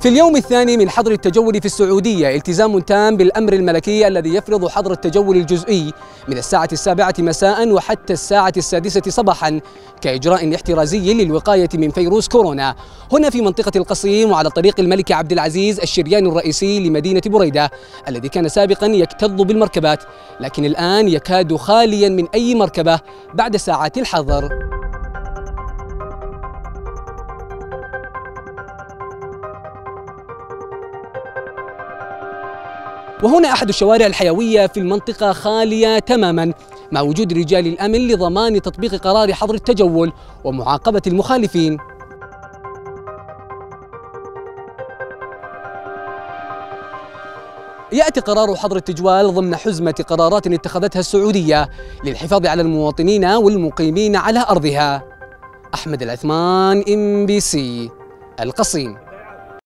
في اليوم الثاني من حظر التجول في السعودية التزام تام بالأمر الملكي الذي يفرض حظر التجول الجزئي من الساعة السابعة مساء وحتى الساعة السادسة صباحا كإجراء احترازي للوقاية من فيروس كورونا. هنا في منطقة القصيم وعلى طريق الملك عبد العزيز الشريان الرئيسي لمدينة بريدة الذي كان سابقا يكتظ بالمركبات لكن الآن يكاد خاليا من أي مركبة بعد ساعات الحظر. وهنا أحد الشوارع الحيوية في المنطقة خالية تماما مع وجود رجال الأمن لضمان تطبيق قرار حظر التجول ومعاقبة المخالفين يأتي قرار حظر التجوال ضمن حزمة قرارات اتخذتها السعودية للحفاظ على المواطنين والمقيمين على أرضها. أحمد العثمان إم بي سي القصيم